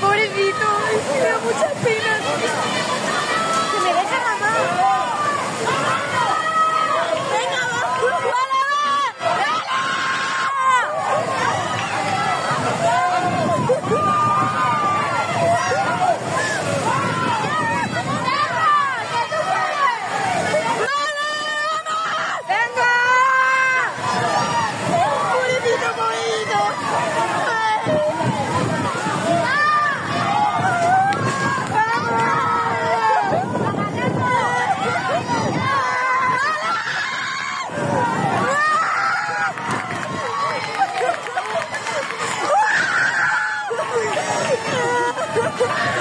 pobrecito. Me da mucha pena. Yeah.